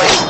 glory.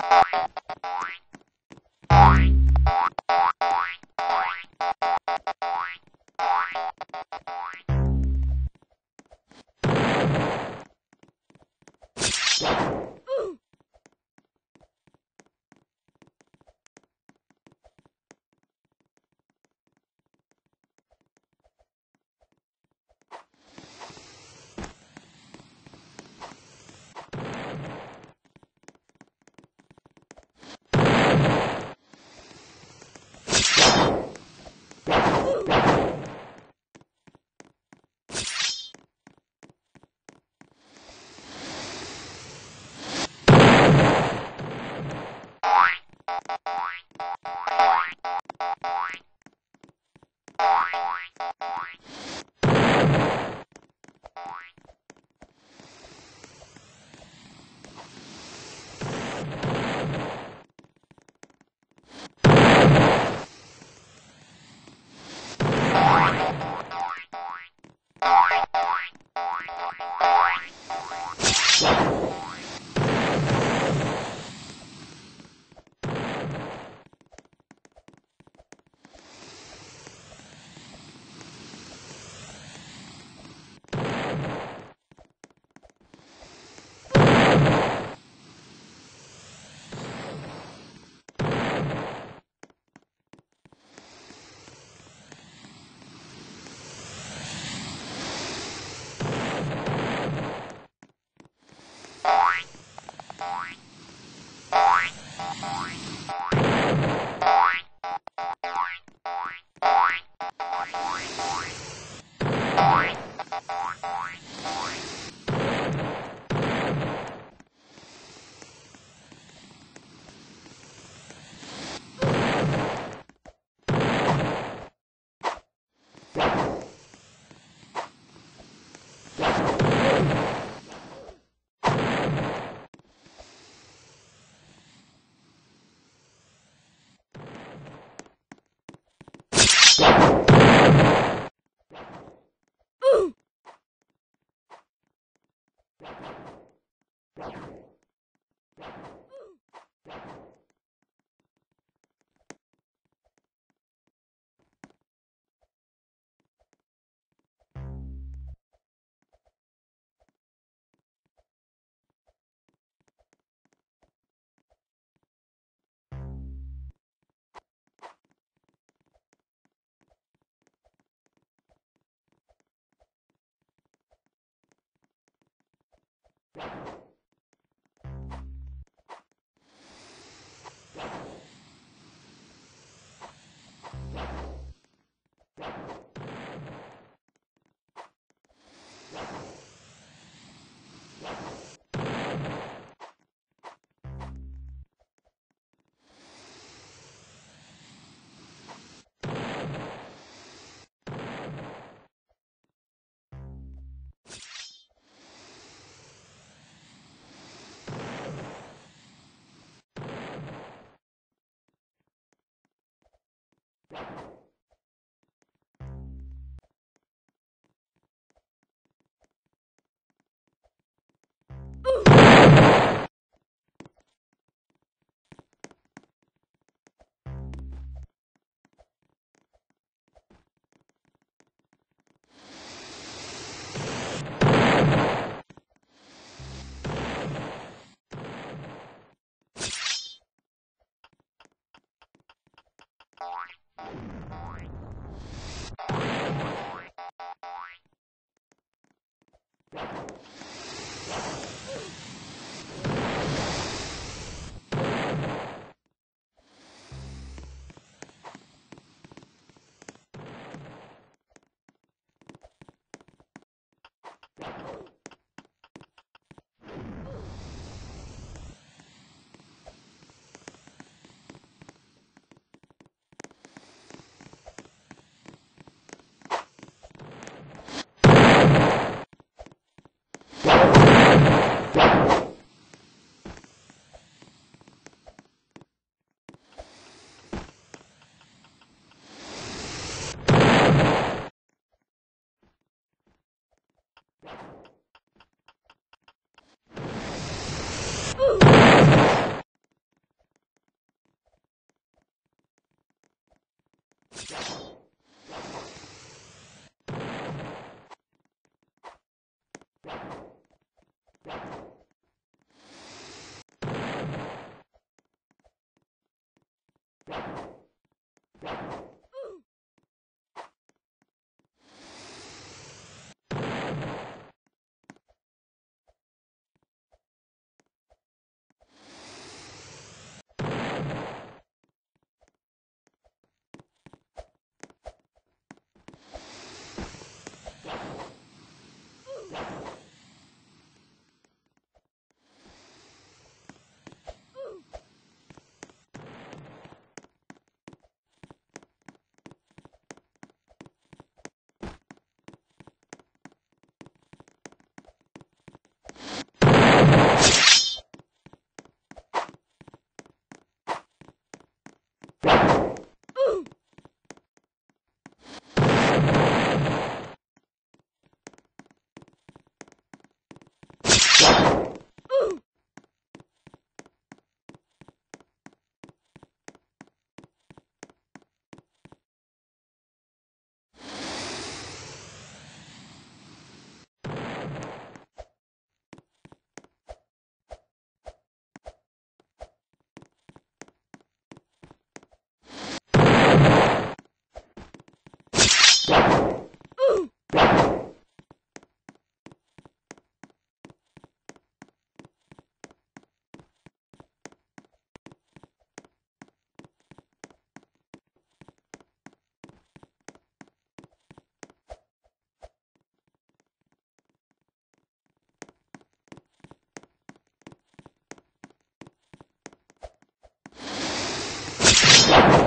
Thank you. Bye. You Christ.